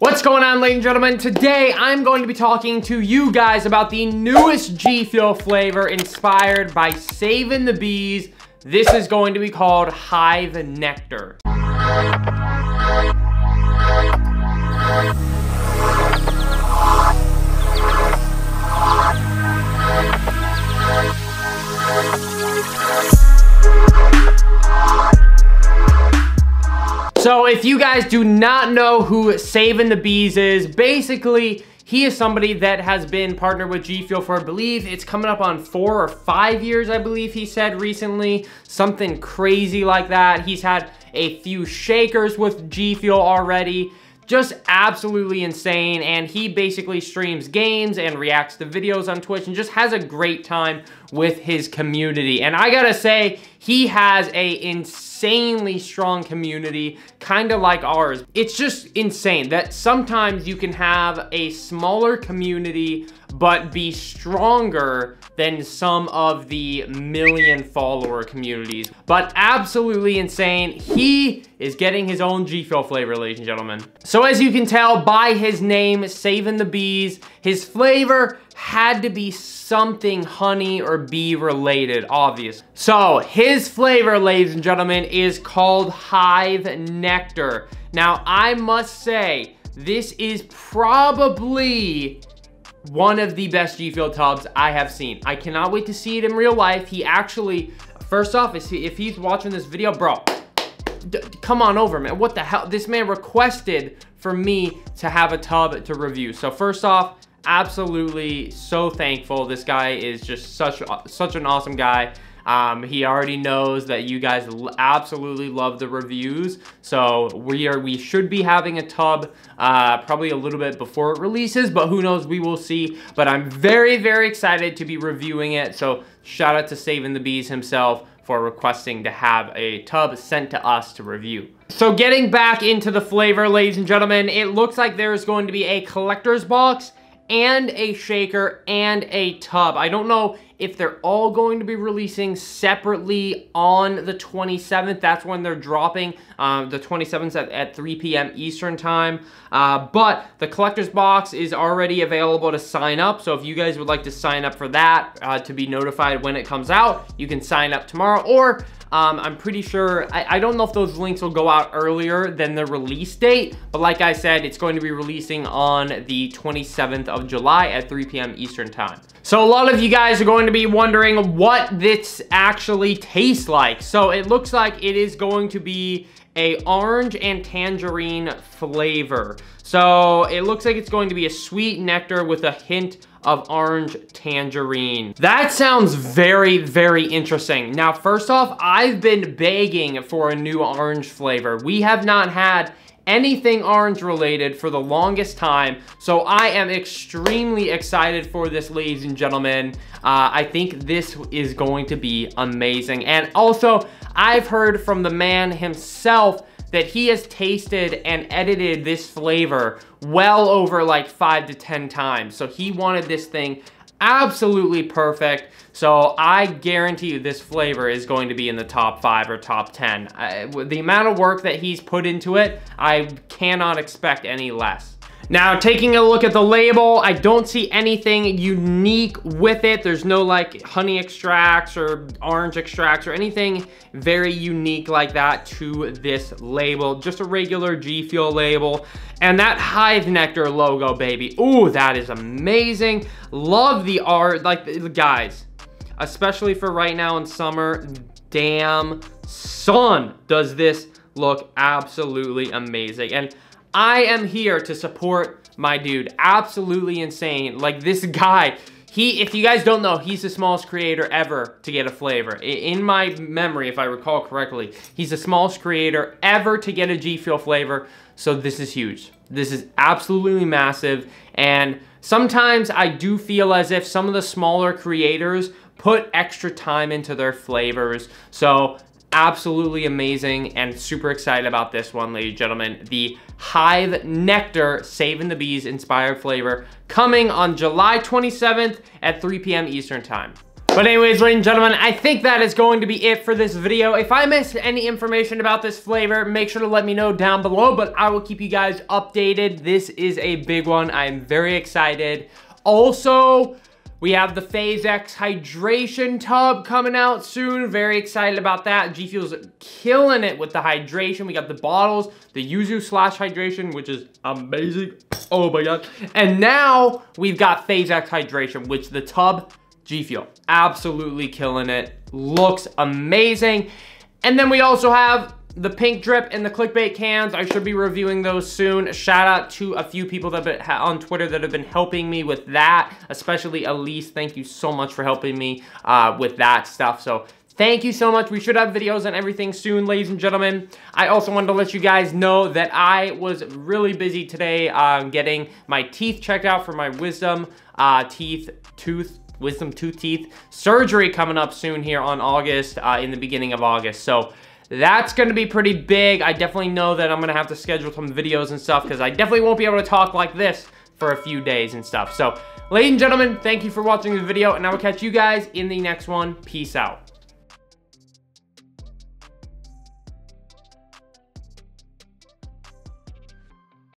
What's going on, ladies and gentlemen? Today, I'm going to be talking to you guys about the newest G Fuel flavor inspired by SavinTheBees. This is going to be called Hive Nectar. So if you guys do not know who SavinTheBees is, basically he is somebody that has been partnered with G Fuel for, I believe, it's coming up on four or five years, I believe he said recently. Something crazy like that. He's had a few shakers with G Fuel already just absolutely insane and he basically streams games and reacts to videos on Twitch and just has a great time with his community and I gotta say he has a insanely strong community kind of like ours it's just insane that sometimes you can have a smaller community but be stronger than some of the million follower communities. But absolutely insane. He is getting his own G Fuel flavor, ladies and gentlemen. So as you can tell by his name, SavinTheBees, his flavor had to be something honey or bee related, obvious. So his flavor, ladies and gentlemen, is called Hive Nectar. Now, I must say, this is probably one of the best G Fuel tubs I have seen. I cannot wait to see it in real life. He actually, first off, if he's watching this video, bro, come on over, man. What the hell? This man requested for me to have a tub to review. So first off, absolutely so thankful. This guy is just such, such an awesome guy. Um, he already knows that you guys absolutely love the reviews. So we are we should be having a tub uh, probably a little bit before it releases, but who knows, we will see. But I'm very, very excited to be reviewing it. So shout out to SavinTheBees himself for requesting to have a tub sent to us to review. So getting back into the flavor, ladies and gentlemen, it looks like there's going to be a collector's box and a shaker and a tub. I don't know if they're all going to be releasing separately on the 27th. That's when they're dropping, um, the 27th at, at, 3 p.m. Eastern time. Uh, but the collector's box is already available to sign up. So if you guys would like to sign up for that uh, to be notified when it comes out, you can sign up tomorrow or um, I'm pretty sure, I, I, don't know if those links will go out earlier than the release date, but like I said, it's going to be releasing on the 27th of July at 3 p.m. Eastern time. So a lot of you guys are going to be wondering what this actually tastes like. So it looks like it is going to be a orange and tangerine flavor. So it looks like it's going to be a sweet nectar with a hint of orange tangerine. That sounds very, very interesting. Now, first off, I've been begging for a new orange flavor. We have not had anything orange related for the longest time. So I am extremely excited for this, ladies and gentlemen. Uh, I think this is going to be amazing. And also, I've heard from the man himself that he has tasted and edited this flavor well over like five to 10 times. So he wanted this thing absolutely perfect. So I guarantee you this flavor is going to be in the top five or top 10. I, the amount of work that he's put into it, I cannot expect any less. Now, taking a look at the label, I don't see anything unique with it. There's no like honey extracts or orange extracts or anything very unique like that to this label. Just a regular G Fuel label. And that Hive Nectar logo, baby. Ooh, that is amazing. Love the art. Like, guys, especially for right now in summer, damn son, does this look absolutely amazing. And I am here to support my dude. Absolutely insane. Like this guy, he, if you guys don't know, he's the smallest creator ever to get a flavor. In my memory, if I recall correctly, he's the smallest creator ever to get a G Fuel flavor. So this is huge. This is absolutely massive. And sometimes I do feel as if some of the smaller creators put extra time into their flavors. So absolutely amazing and super excited about this one, ladies and gentlemen. The Hive Nectar SavinTheBees inspired flavor coming on July 27th at 3 p.m. Eastern Time. But anyways, ladies and gentlemen, I think that is going to be it for this video. If I missed any information about this flavor, make sure to let me know down below, but I will keep you guys updated. This is a big one. I'm very excited. Also, we have the Phase X hydration tub coming out soon. Very excited about that. G Fuel's killing it with the hydration. We got the bottles, the Yuzu slash hydration, which is amazing. Oh my god. And now we've got Phase X hydration, which the tub, G Fuel, absolutely killing it. Looks amazing. And then we also have the pink drip and the clickbait cans. I should be reviewing those soon. Shout out to a few people that been, on Twitter that have been helping me with that, especially Elise. Thank you so much for helping me uh, with that stuff. So Thank you so much. We should have videos on everything soon, ladies and gentlemen. I also wanted to let you guys know that I was really busy today um, getting my teeth checked out for my wisdom uh, teeth, tooth, wisdom tooth teeth surgery coming up soon here on August, uh, in the beginning of August. So that's to be pretty big. I definitely know that I'm to have to schedule some videos and stuff because I definitely won't be able to talk like this for a few days and stuff. So, ladies and gentlemen, thank you for watching the video, and I will catch you guys in the next one. Peace out.